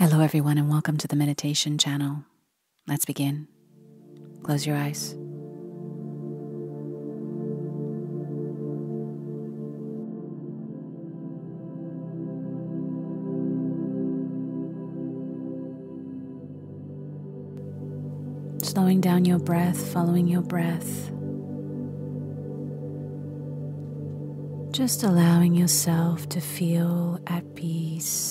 Hello, everyone, and welcome to the meditation channel. Let's begin. Close your eyes. Slowing down your breath, following your breath. Just allowing yourself to feel at peace,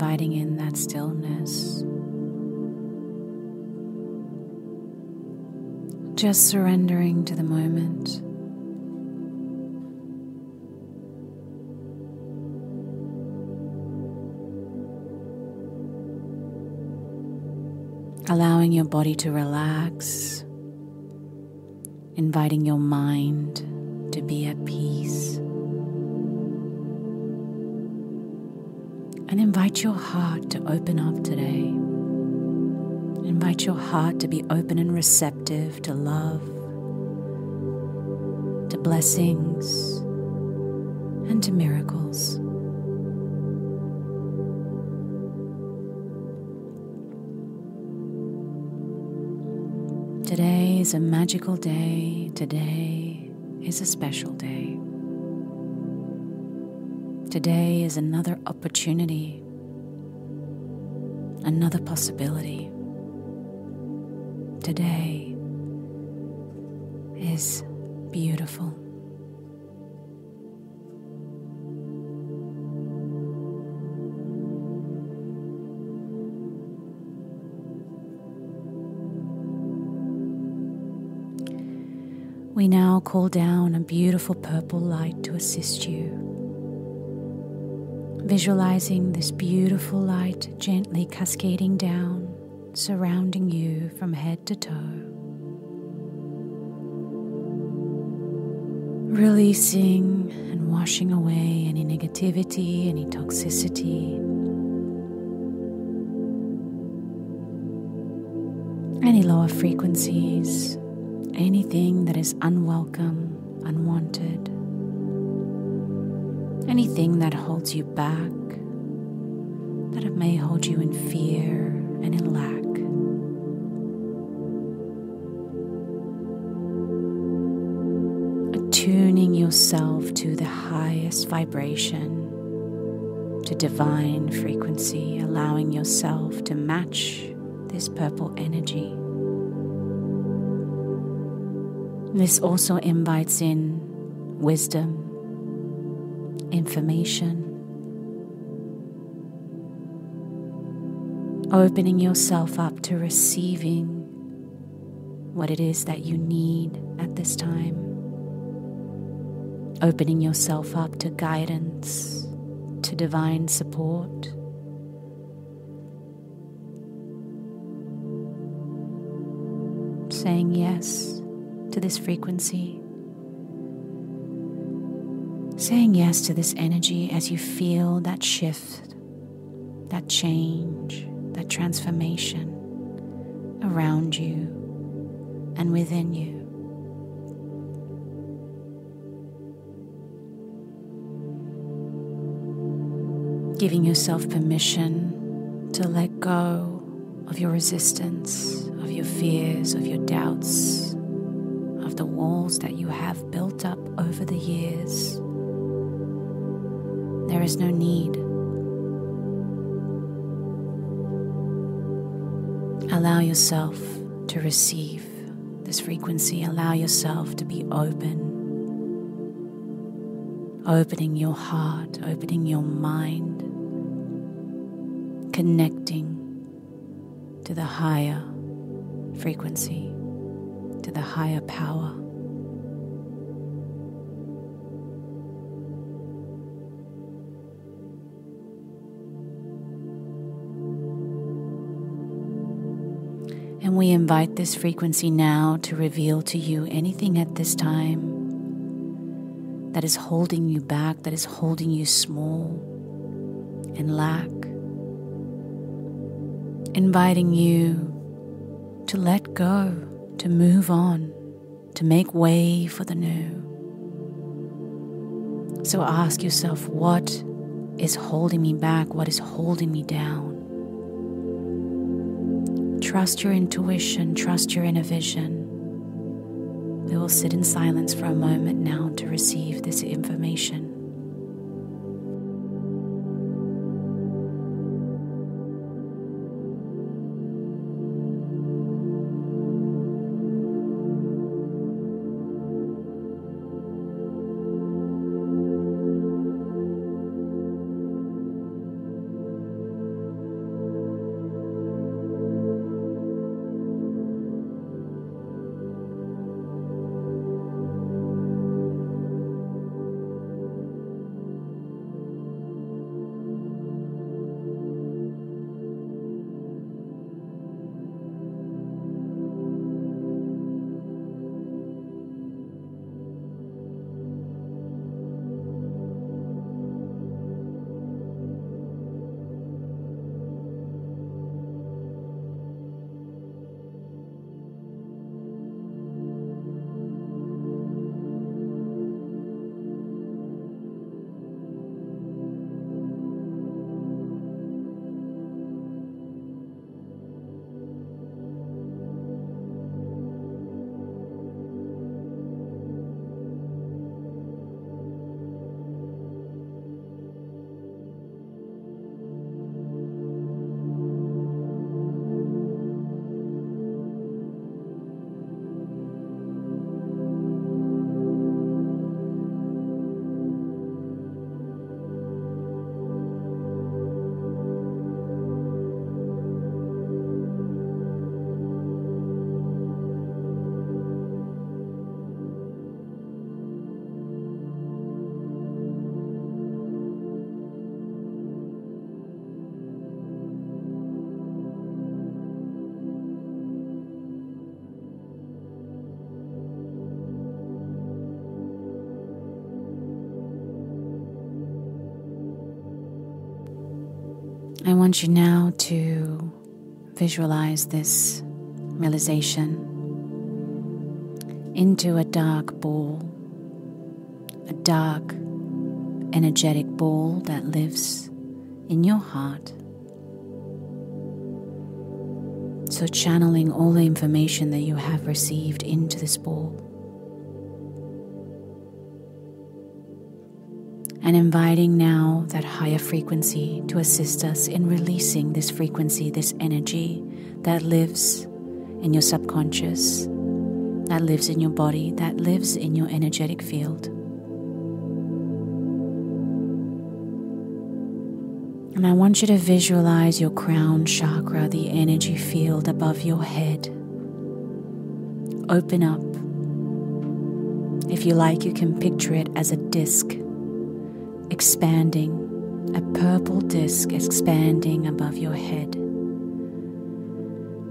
inviting in that stillness. Just surrendering to the moment. Allowing your body to relax, inviting your mind to be at peace. Invite your heart to open up today. Invite your heart to be open and receptive to love, to blessings, and to miracles. Today is a magical day. Today is a special day. Today is another opportunity, another possibility. Today is beautiful. We now call down a beautiful purple light to assist you. Visualizing this beautiful light gently cascading down, surrounding you from head to toe. Releasing and washing away any negativity, any toxicity, any lower frequencies anything that is unwelcome, unwanted, anything that holds you back, that it may hold you in fear and in lack. Attuning yourself to the highest vibration, to divine frequency, allowing yourself to match this purple energy. This also invites in wisdom, information, opening yourself up to receiving what it is that you need at this time, opening yourself up to guidance, to divine support. Saying yes to this frequency. Saying yes to this energy as you feel that shift, that change, that transformation around you and within you. Giving yourself permission to let go of your resistance, of your fears, of your doubts, of the walls that you have built up over the years. There is no need. Allow yourself to receive this frequency. Allow yourself to be open. Opening your heart, opening your mind, connecting to the higher frequency to the higher power. We invite this frequency now to reveal to you anything at this time that is holding you back, that is holding you small and lack. Inviting you to let go to move on, to make way for the new. So ask yourself what is holding me back, what is holding me down. Trust your intuition, trust your inner vision. We will sit in silence for a moment now to receive this information. I want you now to visualize this realization into a dark ball, a dark, energetic ball that lives in your heart. So, channeling all the information that you have received into this ball. And inviting now that higher frequency to assist us in releasing this frequency, this energy that lives in your subconscious, that lives in your body, that lives in your energetic field. And I want you to visualize your crown chakra, the energy field above your head. Open up. If you like, you can picture it as a disc expanding, a purple disk expanding above your head.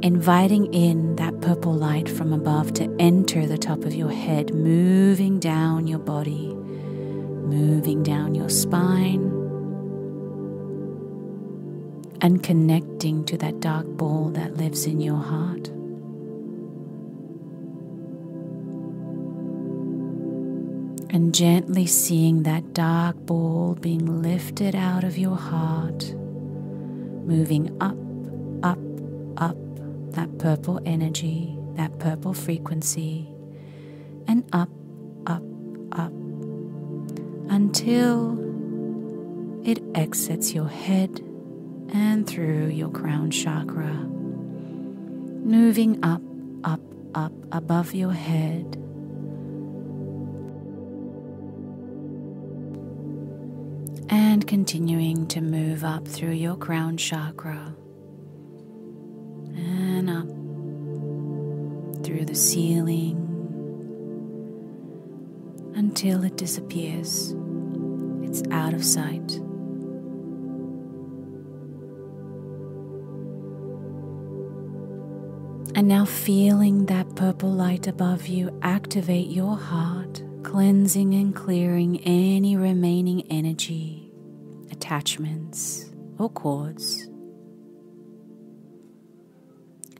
Inviting in that purple light from above to enter the top of your head, moving down your body, moving down your spine, and connecting to that dark ball that lives in your heart. And gently seeing that dark ball being lifted out of your heart, moving up, up, up that purple energy, that purple frequency, and up, up, up until it exits your head and through your crown chakra, moving up, up, up above your head continuing to move up through your crown chakra and up through the ceiling until it disappears. It's out of sight. And now, feeling that purple light above you activate your heart, cleansing and clearing any remaining energy attachments or cords.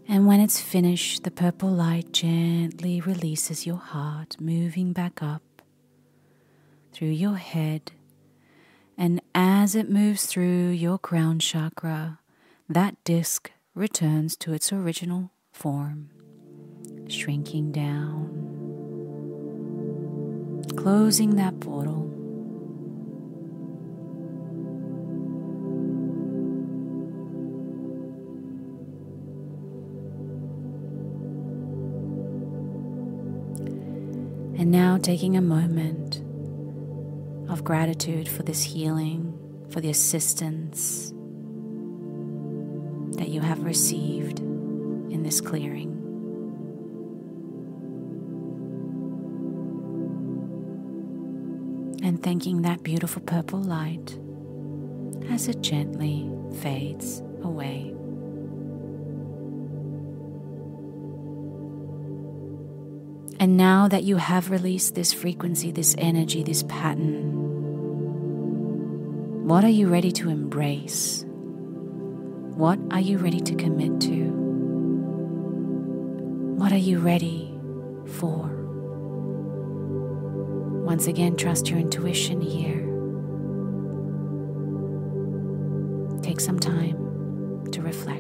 And when it's finished, the purple light gently releases your heart, moving back up through your head And as it moves through your crown chakra, that disc returns to its original form, shrinking down, closing that portal. Taking a moment of gratitude for this healing, for the assistance that you have received in this clearing. And thanking that beautiful purple light as it gently fades away. And now that you have released this frequency, this energy, this pattern, what are you ready to embrace? What are you ready to commit to? What are you ready for? Once again, trust your intuition here. Take some time to reflect.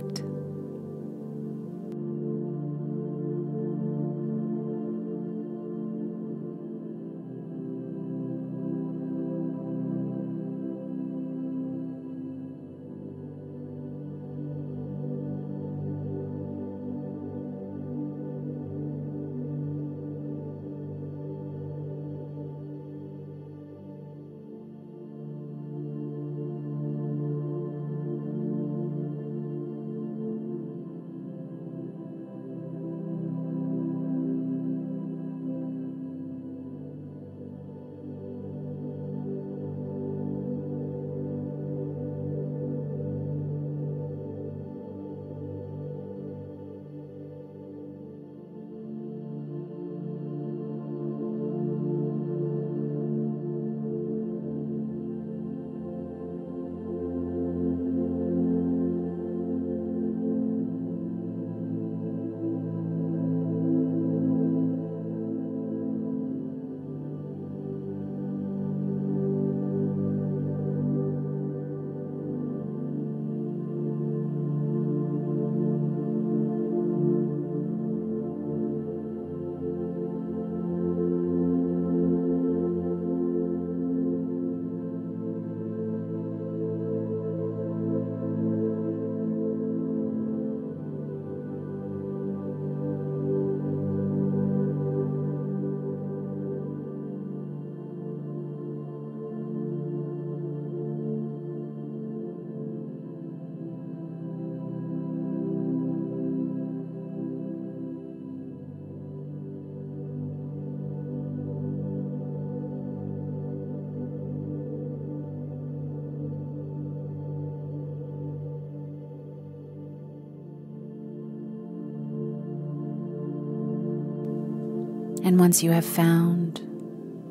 And once you have found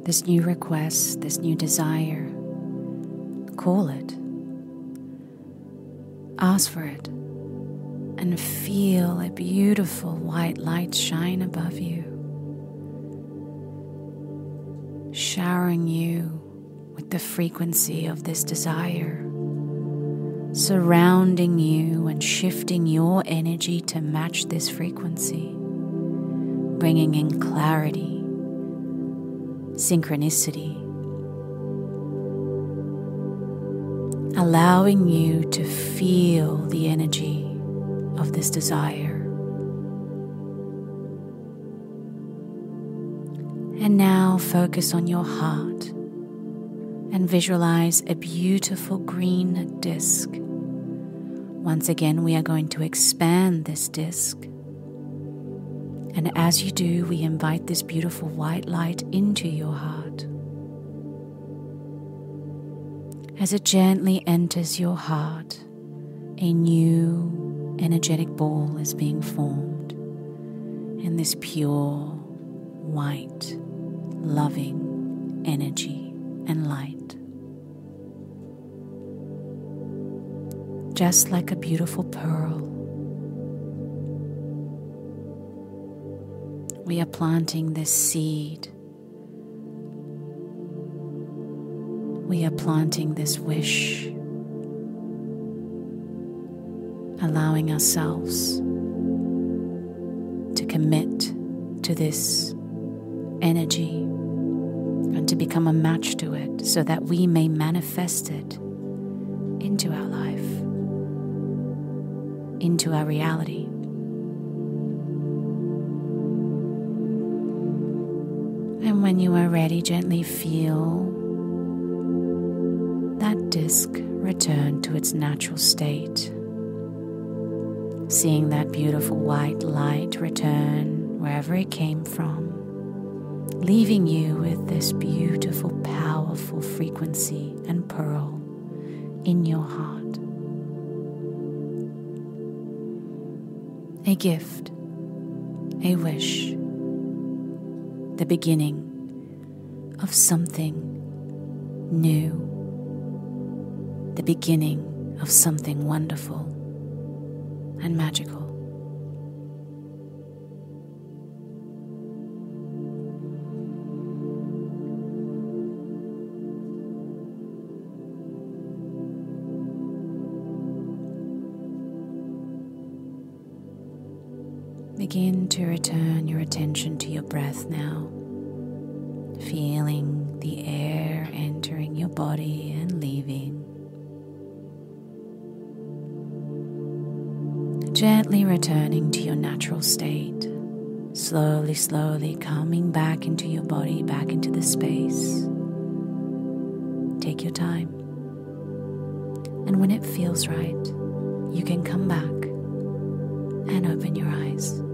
this new request, this new desire, call it, ask for it, and feel a beautiful white light shine above you, showering you with the frequency of this desire, surrounding you and shifting your energy to match this frequency bringing in clarity, synchronicity, allowing you to feel the energy of this desire. And now focus on your heart and visualize a beautiful green disc. Once again, we are going to expand this disc and as you do, we invite this beautiful white light into your heart. As it gently enters your heart, a new energetic ball is being formed in this pure, white, loving energy and light. Just like a beautiful pearl we are planting this seed we are planting this wish, allowing ourselves to commit to this energy and to become a match to it so that we may manifest it into our life, into our reality. When you are ready, gently feel that disc return to its natural state. Seeing that beautiful white light return wherever it came from, leaving you with this beautiful, powerful frequency and pearl in your heart. A gift, a wish, the beginning of something new, the beginning of something wonderful and magical. Begin to return your attention to your breath now, feeling the air entering your body and leaving. Gently returning to your natural state, slowly, slowly coming back into your body, back into the space. Take your time. And when it feels right, you can come back and open your eyes.